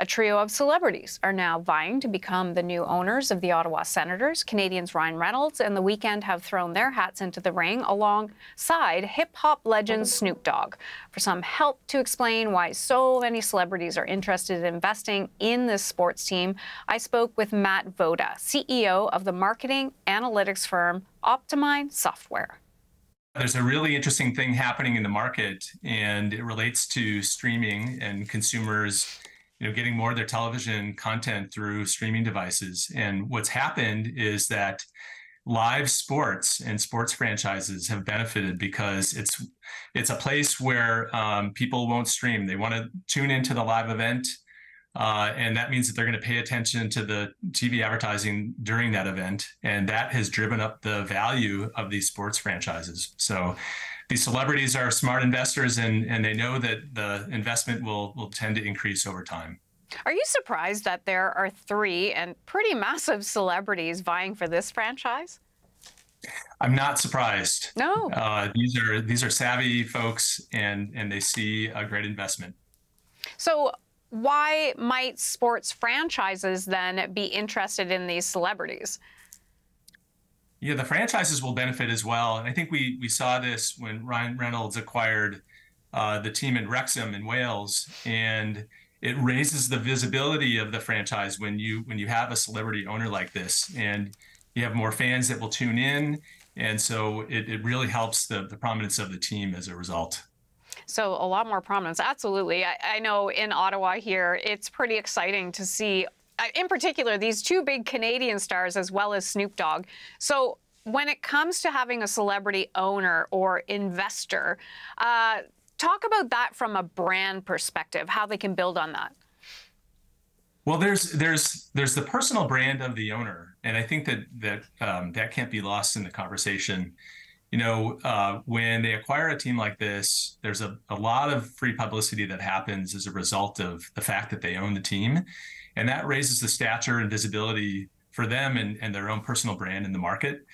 A trio of celebrities are now vying to become the new owners of the Ottawa Senators. Canadians Ryan Reynolds and The Weeknd have thrown their hats into the ring alongside hip hop legend Snoop Dogg. For some help to explain why so many celebrities are interested in investing in this sports team, I spoke with Matt Voda, CEO of the marketing analytics firm Optimine Software. There's a really interesting thing happening in the market, and it relates to streaming and consumers, you know, getting more of their television content through streaming devices. And what's happened is that live sports and sports franchises have benefited because it's it's a place where um, people won't stream. They want to tune into the live event uh, and that means that they're going to pay attention to the TV advertising during that event. And that has driven up the value of these sports franchises. So these celebrities are smart investors and, and they know that the investment will, will tend to increase over time. Are you surprised that there are three and pretty massive celebrities vying for this franchise? I'm not surprised. No. Uh, these are these are savvy folks, and and they see a great investment. So, why might sports franchises then be interested in these celebrities? Yeah, the franchises will benefit as well. And I think we we saw this when Ryan Reynolds acquired uh, the team in Wrexham in Wales, and it raises the visibility of the franchise when you when you have a celebrity owner like this, and you have more fans that will tune in, and so it, it really helps the the prominence of the team as a result. So a lot more prominence. Absolutely. I, I know in Ottawa here, it's pretty exciting to see, in particular, these two big Canadian stars as well as Snoop Dogg. So when it comes to having a celebrity owner or investor, uh, talk about that from a brand perspective, how they can build on that. Well, there's there's there's the personal brand of the owner, and I think that that um, that can't be lost in the conversation you know, uh, when they acquire a team like this, there's a, a lot of free publicity that happens as a result of the fact that they own the team. And that raises the stature and visibility for them and, and their own personal brand in the market.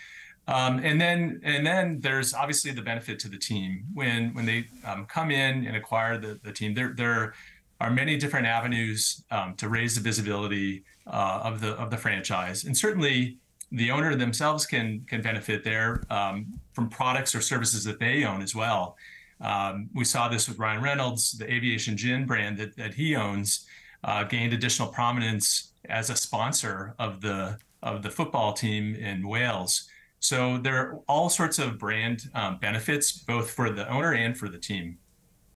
Um, and then and then there's obviously the benefit to the team when when they um, come in and acquire the, the team. There there are many different avenues um, to raise the visibility uh, of the of the franchise, and certainly the owner themselves can can benefit there um, from products or services that they own as well. Um, we saw this with Ryan Reynolds, the aviation gin brand that, that he owns, uh, gained additional prominence as a sponsor of the of the football team in Wales. So there are all sorts of brand um, benefits, both for the owner and for the team.